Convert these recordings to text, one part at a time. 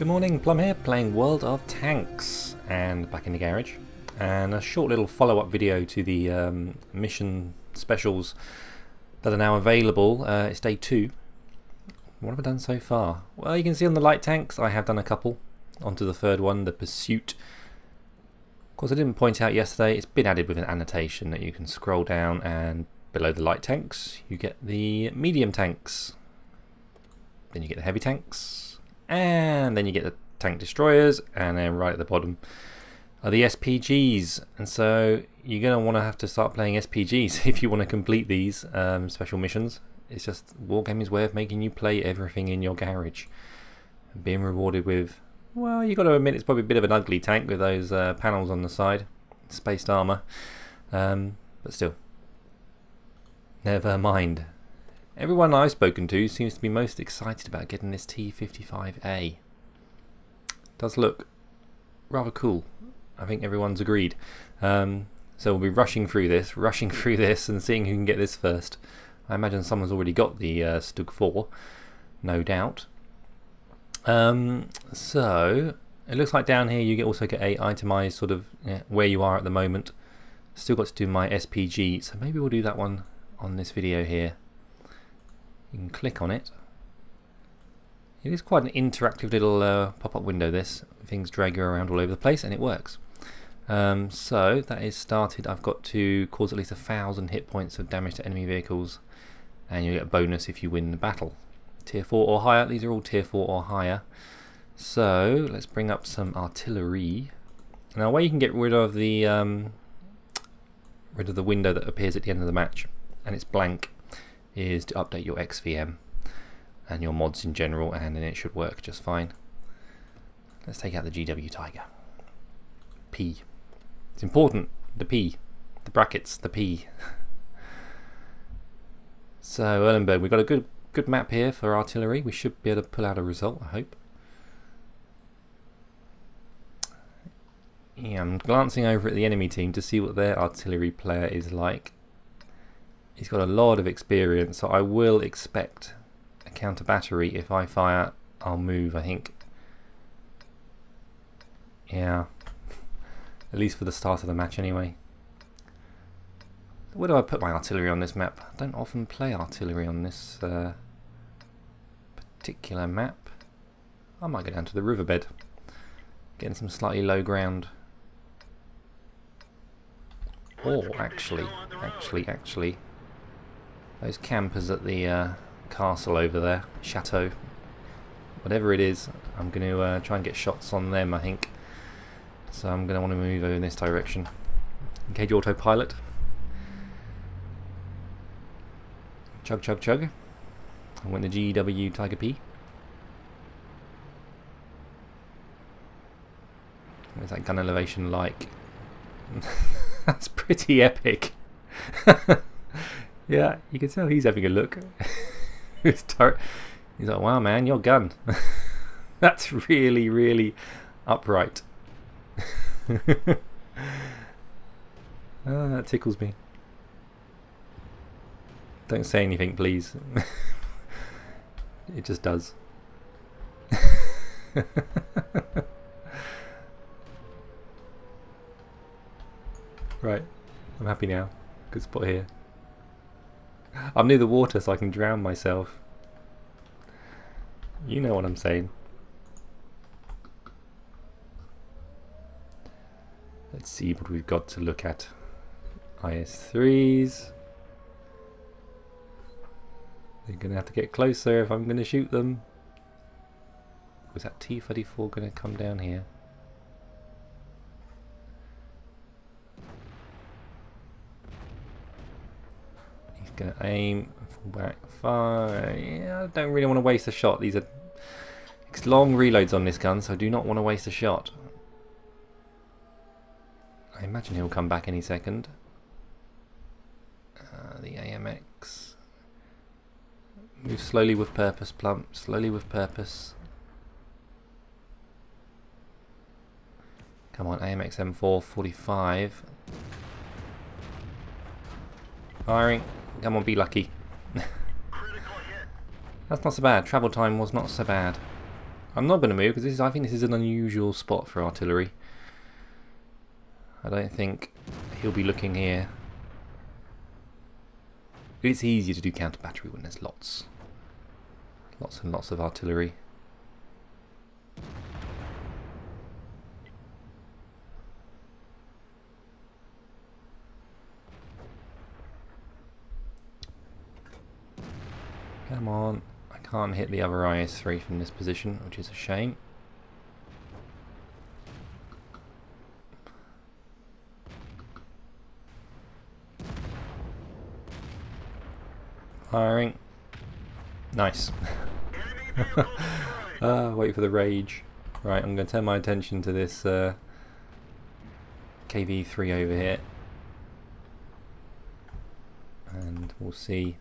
Good morning, Plum here, playing World of Tanks, and back in the garage. And a short little follow-up video to the um, mission specials that are now available. Uh, it's day two. What have I done so far? Well, you can see on the light tanks, I have done a couple. Onto the third one, the Pursuit. Of course, I didn't point out yesterday, it's been added with an annotation that you can scroll down and below the light tanks, you get the medium tanks. Then you get the heavy tanks, and then you get the tank destroyers, and then right at the bottom are the SPGs. And so you're going to want to have to start playing SPGs if you want to complete these um, special missions. It's just Wargaming's way of making you play everything in your garage. Being rewarded with, well, you've got to admit it's probably a bit of an ugly tank with those uh, panels on the side, spaced armour. Um, but still, never mind. Everyone I've spoken to seems to be most excited about getting this T55A. Does look rather cool. I think everyone's agreed. Um, so we'll be rushing through this, rushing through this and seeing who can get this first. I imagine someone's already got the uh, Stug 4, no doubt. Um, so it looks like down here you also get a itemized sort of yeah, where you are at the moment. Still got to do my SPG, so maybe we'll do that one on this video here. You can click on it. It is quite an interactive little uh, pop-up window this. Things drag you around all over the place and it works. Um, so that is started. I've got to cause at least a thousand hit points of damage to enemy vehicles and you get a bonus if you win the battle. Tier 4 or higher. These are all tier 4 or higher. So let's bring up some artillery. Now where you can get rid of the um, rid of the window that appears at the end of the match and it's blank is to update your XVM and your mods in general and then it should work just fine. Let's take out the GW Tiger. P. It's important, the P. The brackets, the P. so Erlenberg, we've got a good good map here for artillery. We should be able to pull out a result, I hope. Yeah, I'm glancing over at the enemy team to see what their artillery player is like. He's got a lot of experience, so I will expect a counter battery. If I fire, I'll move, I think. Yeah. At least for the start of the match anyway. Where do I put my artillery on this map? I don't often play artillery on this uh, particular map. I might go down to the riverbed. Getting some slightly low ground. Or actually, actually, actually, those campers at the uh, castle over there, chateau, whatever it is, I'm going to uh, try and get shots on them, I think. So I'm going to want to move over in this direction. Engage autopilot. Chug, chug, chug. I went the GW Tiger P. Where's that gun elevation like? That's pretty epic. Yeah, you can tell he's having a look. he's like, wow, man, your gun. That's really, really upright. oh, that tickles me. Don't say anything, please. it just does. right, I'm happy now. Good spot here. I'm near the water so I can drown myself. You know what I'm saying. Let's see what we've got to look at. IS-3s. They're going to have to get closer if I'm going to shoot them. Was that T-34 going to come down here? Gonna aim, fall back, fire. Yeah, I don't really want to waste a shot. These are long reloads on this gun, so I do not want to waste a shot. I imagine he'll come back any second. Uh, the AMX. Move slowly with purpose, Plum. Slowly with purpose. Come on, AMX M4 45. Firing. Come on, be lucky. That's not so bad. Travel time was not so bad. I'm not going to move because I think this is an unusual spot for artillery. I don't think he'll be looking here. It's easier to do counter battery when there's lots. Lots and lots of artillery. Come on. I can't hit the other IS-3 from this position, which is a shame. Firing. Nice. uh, wait for the rage. Right, I'm going to turn my attention to this uh, KV-3 over here. And we'll see.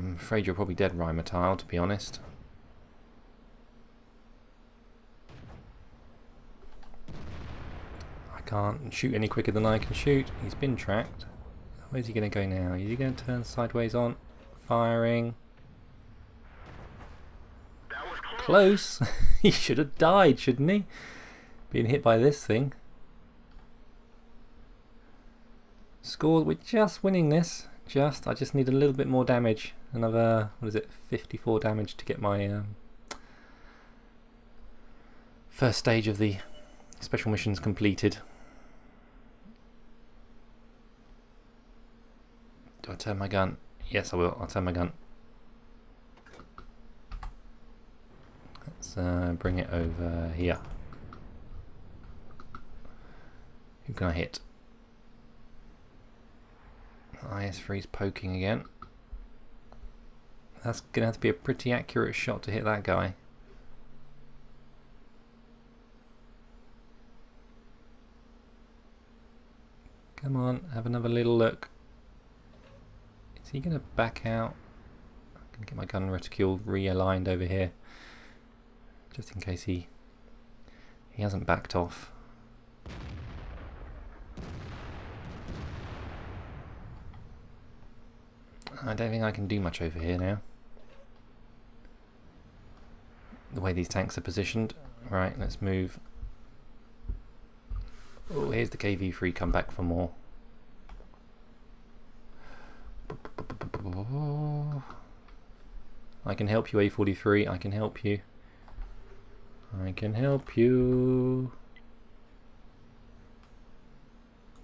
I'm afraid you're probably dead, Rheinmetall, to be honest. I can't shoot any quicker than I can shoot. He's been tracked. Where's he going to go now? Is he going to turn sideways on? Firing. Close. he should have died, shouldn't he? Being hit by this thing. Score, we're just winning this. Just, I just need a little bit more damage. Another, what is it, 54 damage to get my um, first stage of the special missions completed. Do I turn my gun? Yes, I will. I'll turn my gun. Let's uh, bring it over here. Who can I hit? IS-3's poking again. That's going to have to be a pretty accurate shot to hit that guy. Come on, have another little look. Is he going to back out? I'm going to get my gun reticule realigned over here. Just in case he he hasn't backed off. I don't think I can do much over here now. The way these tanks are positioned. Right, let's move. Oh, here's the KV-3 come back for more. I can help you, A43. I can help you. I can help you.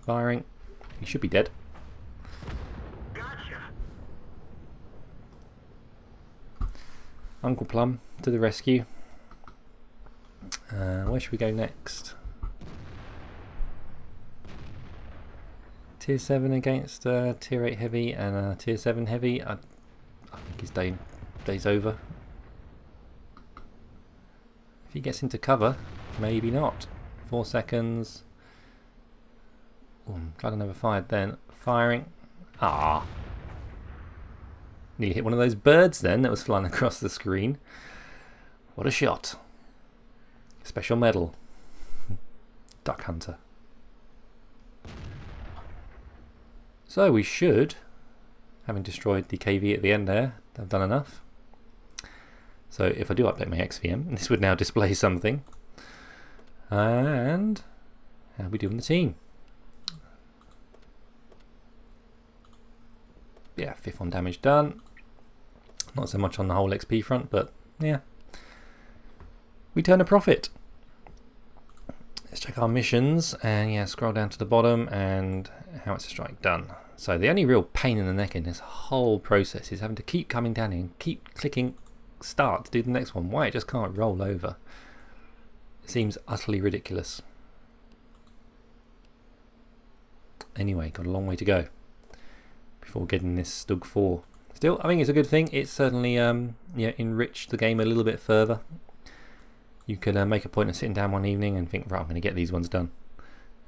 Firing. He should be dead. Uncle Plum to the rescue. Uh, where should we go next? Tier 7 against uh, Tier 8 Heavy and uh, Tier 7 Heavy. I, I think his day, day's over. If he gets into cover, maybe not. Four seconds. Ooh, glad I never fired then. Firing. Ah. Nearly hit one of those birds then that was flying across the screen. What a shot. Special medal. Duck Hunter. So we should, having destroyed the KV at the end there, have done enough. So if I do update my XVM, this would now display something. And how we doing the team? Yeah, fifth on damage done. Not so much on the whole XP front, but yeah. We turn a profit. Let's check our missions and yeah, scroll down to the bottom and how it's a strike done. So the only real pain in the neck in this whole process is having to keep coming down here and keep clicking start to do the next one. Why it just can't roll over. It seems utterly ridiculous. Anyway, got a long way to go before getting this Stug 4. Still, I think it's a good thing. It's certainly um, yeah, enriched the game a little bit further. You could uh, make a point of sitting down one evening and think, right, I'm going to get these ones done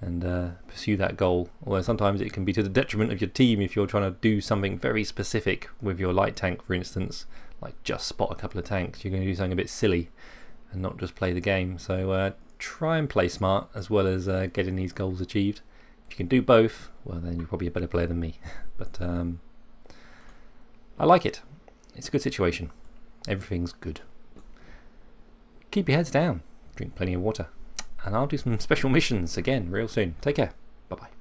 and uh, pursue that goal. Although sometimes it can be to the detriment of your team if you're trying to do something very specific with your light tank, for instance, like just spot a couple of tanks. You're going to do something a bit silly and not just play the game. So uh, try and play smart as well as uh, getting these goals achieved. If you can do both, well then you're probably a better player than me. but um, I like it. It's a good situation. Everything's good. Keep your heads down. Drink plenty of water. And I'll do some special missions again real soon. Take care. Bye bye.